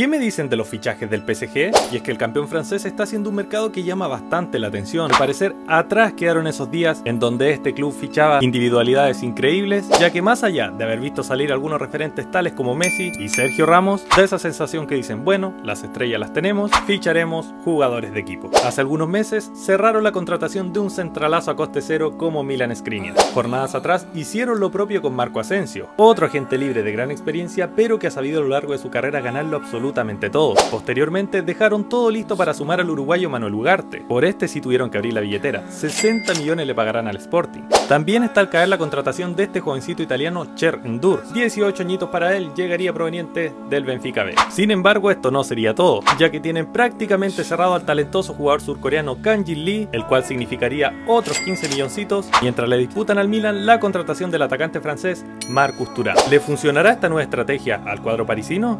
¿Qué me dicen de los fichajes del PSG? Y es que el campeón francés está haciendo un mercado que llama bastante la atención. Al parecer, atrás quedaron esos días en donde este club fichaba individualidades increíbles, ya que más allá de haber visto salir algunos referentes tales como Messi y Sergio Ramos, da esa sensación que dicen, bueno, las estrellas las tenemos, ficharemos jugadores de equipo. Hace algunos meses cerraron la contratación de un centralazo a coste cero como Milan Skriniar. Jornadas atrás hicieron lo propio con Marco Asensio, otro agente libre de gran experiencia, pero que ha sabido a lo largo de su carrera ganarlo absolutamente. Posteriormente dejaron todo listo para sumar al uruguayo Manuel Ugarte. Por este sí tuvieron que abrir la billetera, 60 millones le pagarán al Sporting. También está al caer la contratación de este jovencito italiano Cher Ndur, 18 añitos para él, llegaría proveniente del Benfica B. Sin embargo, esto no sería todo, ya que tienen prácticamente cerrado al talentoso jugador surcoreano Kang Jin Lee, el cual significaría otros 15 milloncitos, mientras le disputan al Milan la contratación del atacante francés Marcus Thuram. ¿Le funcionará esta nueva estrategia al cuadro parisino?